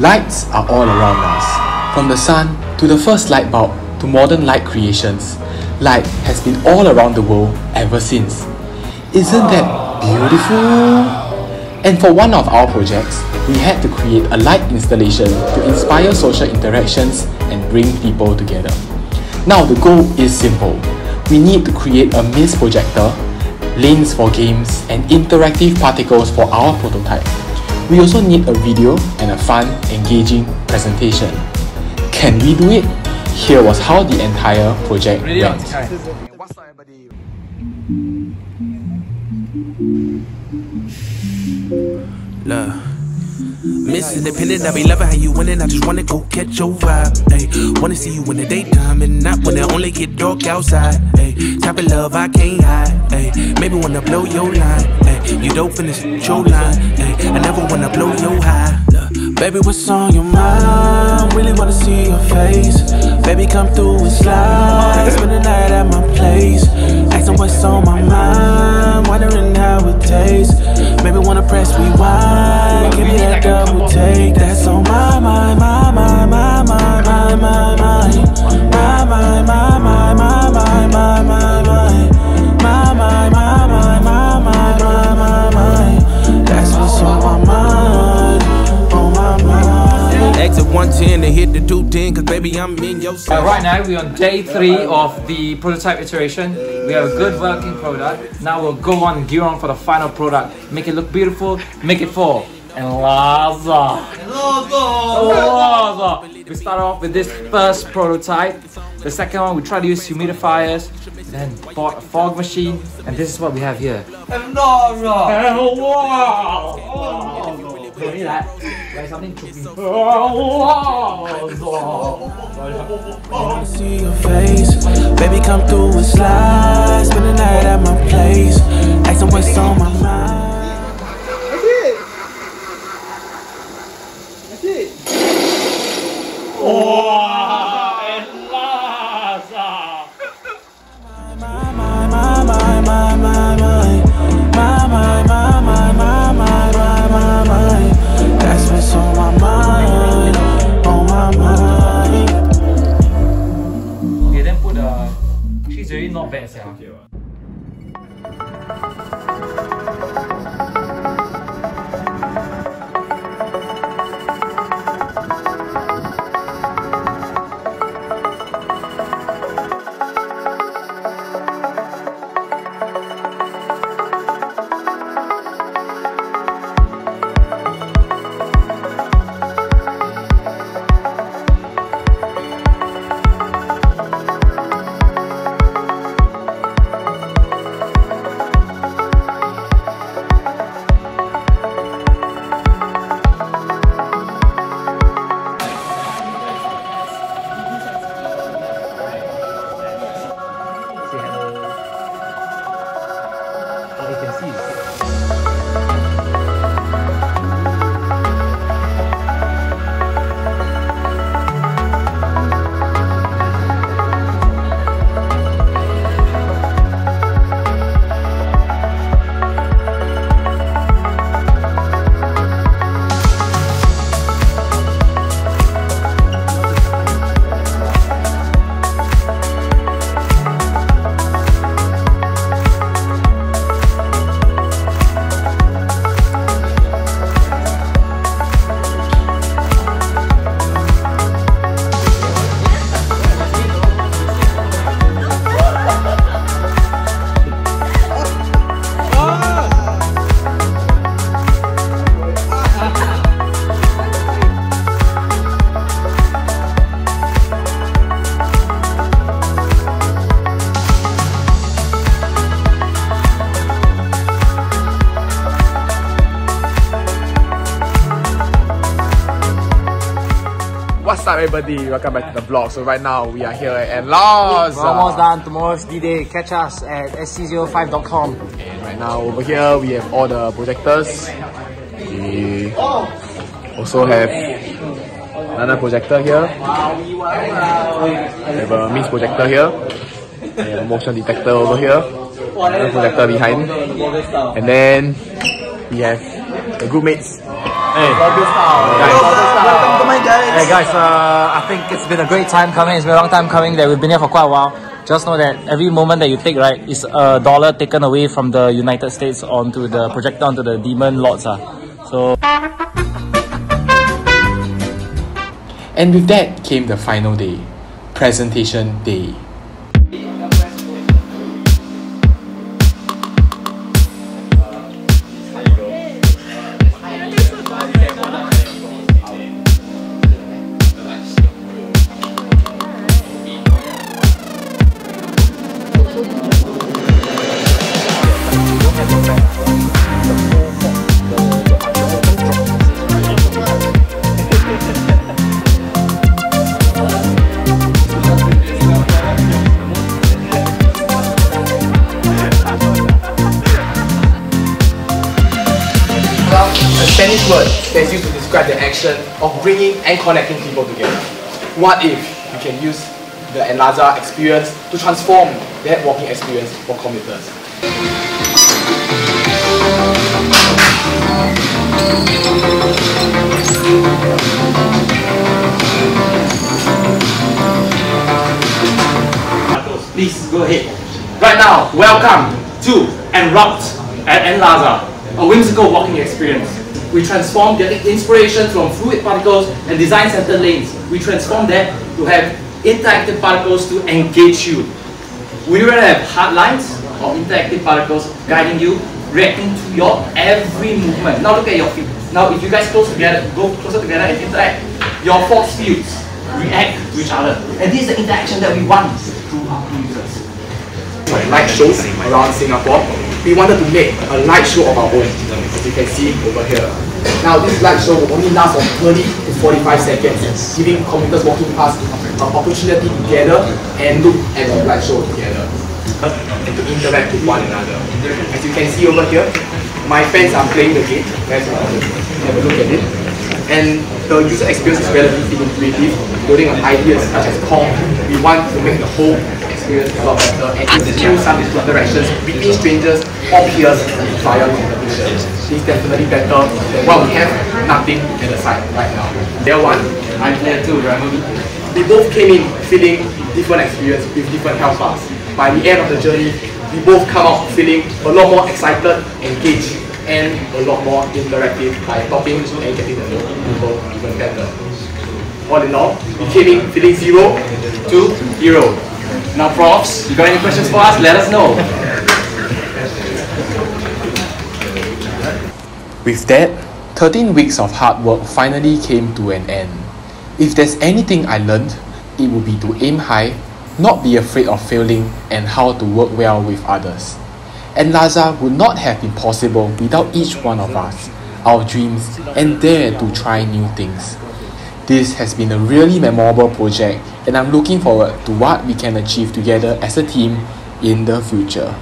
Lights are all around us. From the sun to the first light bulb to modern light creations, light has been all around the world ever since. Isn't that beautiful? And for one of our projects, we had to create a light installation to inspire social interactions and bring people together. Now the goal is simple. We need to create a mist projector, lanes for games, and interactive particles for our prototype. We also need a video and a fun, engaging presentation. Can we do it? Here was how the entire project went. Look. Miss Independent, I be loving how you winning. I just wanna go catch your vibe. Ay, wanna see you in the daytime and not when it only get dark outside. Ay, type of love I can't hide. Ay, maybe wanna blow your line. Ay, you don't finish your line. Ay, I never wanna blow your high. Baby, what's on your mind? Really wanna see your face. Baby, come through and slide. Spend the hit the 210, cause baby, I'm in your Uh, right now we're on day three of the prototype iteration. We have a good working product. Now we'll go on gear on for the final product. Make it look beautiful, make it fall. Enlazar. Laza. We start off with this first prototype. The second one we try to use humidifiers, then bought a fog machine, and this is what we have here. And wow! Wanna see your face. Baby, come through and slide. Spend the night at my place. Asking what's on my mind. 讲解完 you can see. What's up everybody? Welcome back to the vlog. So right now we are here at Laws. We're almost done. Tomorrow's D-Day. Catch us at sc05.com. And right now over here we have all the projectors. We also have another projector here. We have a mist projector here. We have a motion detector over here. Another projector behind. And then we have the group mates Hey. Welcome to my guys. Hey guys, uh, I think it's been a great time coming. It's been a long time coming that we've been here for quite a while. Just know that every moment that you take, right, is a dollar taken away from the United States onto the projector onto the demon lords. Uh. So And with that came the final day, presentation day. Word that's used to describe the action of bringing and connecting people together. What if you can use the Enlazar experience to transform that walking experience for commuters? Please go ahead. Right now, welcome to En Route at Enlazar, a whimsical walking experience. We transform the inspiration from fluid particles and design center lanes. We transform that to have interactive particles to engage you. We rather have hard lines or interactive particles guiding you, reacting to your every movement. Now look at your feet. Now if you guys close together, go closer together and interact, your force fields react to each other. And this is the interaction that we want through our users. light shows around Singapore, we wanted to make a light show of our own, as you can see over here. Now this light show will only last from 30 to 45 seconds, giving commuters walking past an opportunity to gather and look at the light show together and to interact with one another. As you can see over here, my friends are playing the game. Let's uh, have a look at it. And the user experience is relatively intuitive, building on ideas such as Pong. We want to make the whole experience a lot better and instill some interactions between strangers or peers via. This is definitely better than what we have, nothing at the side right now. There one, I'm there too, me? we both came in feeling different experience with different health bars. By the end of the journey, we both come out feeling a lot more excited, engaged, and a lot more interactive by talking and getting to know people even better. All in all, we came in feeling zero to hero. Now profs, you got any questions for us? Let us know. With that, 13 weeks of hard work finally came to an end. If there's anything I learned, it would be to aim high, not be afraid of failing, and how to work well with others. Enlazar would not have been possible without each one of us, our dreams, and dare to try new things. This has been a really memorable project, and I'm looking forward to what we can achieve together as a team in the future.